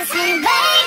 to see, baby.